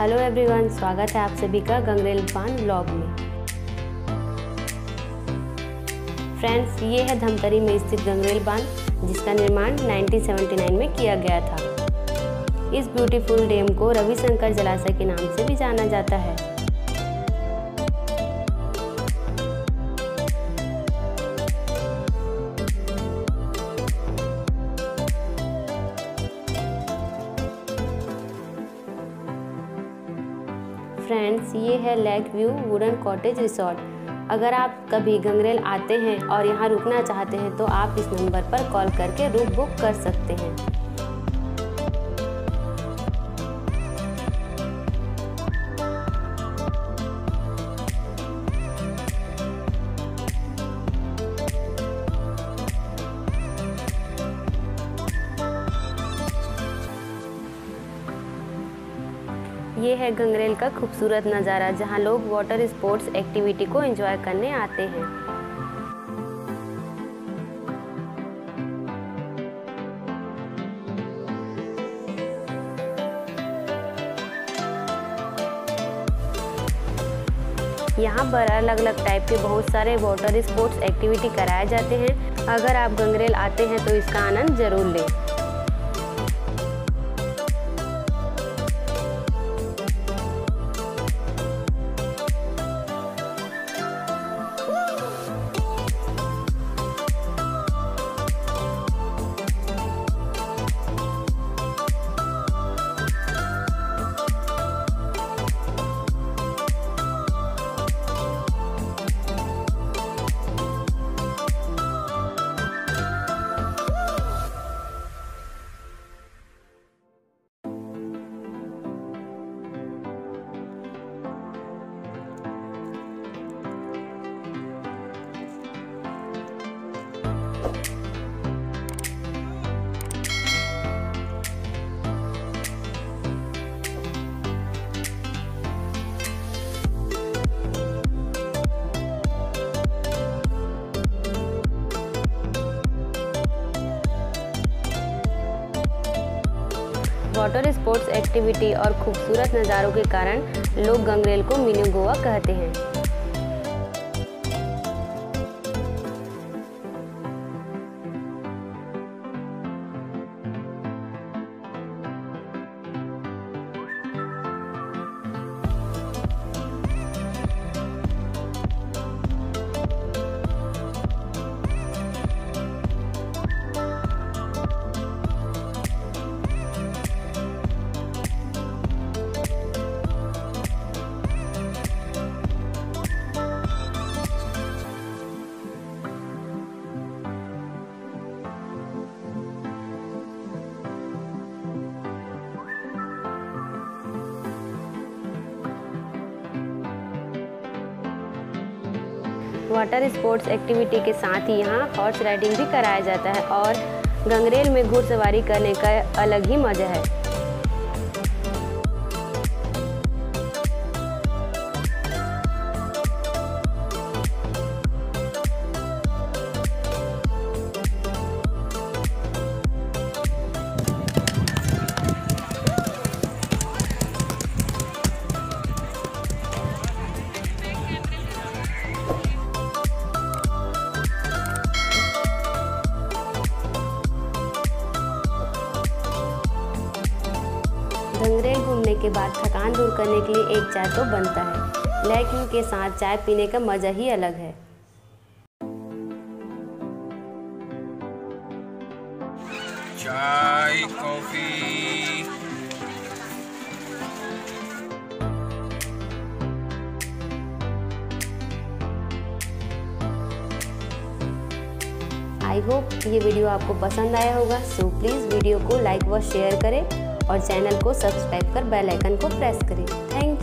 Hello everyone, स्वागत है आप सभी का गंगरेल पान ब्लॉग में। फ्रेंड्स, ये है धमतरी में स्थित गंगरेल पान जिसका निर्माण 1979 में किया गया था। इस ब्यूटीफुल डैम को रविशंकर जलाशय के नाम से भी जाना जाता है। फ्रेंड्स ये है lake view wooden cottage resort अगर आप कभी गंगरेल आते हैं और यहाँ रुकना चाहते हैं तो आप इस नंबर पर कॉल करके रूम बुक कर सकते हैं। ये है गंगरेल का खूबसूरत नज़ारा, जहाँ लोग वाटर स्पोर्ट्स एक्टिविटी को एंजॉय करने आते हैं। यहाँ पर अलग अलग टाइप के बहुत सारे वाटर स्पोर्ट्स एक्टिविटी कराए जाते हैं। अगर आप गंगरेल आते हैं तो इसका आनंद ज़रूर लें। वाटर स्पोर्ट्स एक्टिविटी और खूबसूरत नज़ारों के कारण लोग गंगरेल को मिनी गोवा कहते हैं। वाटर स्पोर्ट्स एक्टिविटी के साथ ही यहाँ हॉर्स राइडिंग भी कराया जाता है और गंगरेल में घुड़सवारी करने का अलग ही मज़ा है। गंगरेल घूमने के बाद थकान दूर करने के लिए एक चाय तो बनता है। लेकिन के साथ चाय पीने का मज़ा ही अलग है। चाय कॉफ़ी। आई होप ये वीडियो आपको पसंद आया होगा। सो प्लीज़ वीडियो को लाइक व शेयर करें। और चैनल को सब्सक्राइब कर बेल आइकन को प्रेस करें।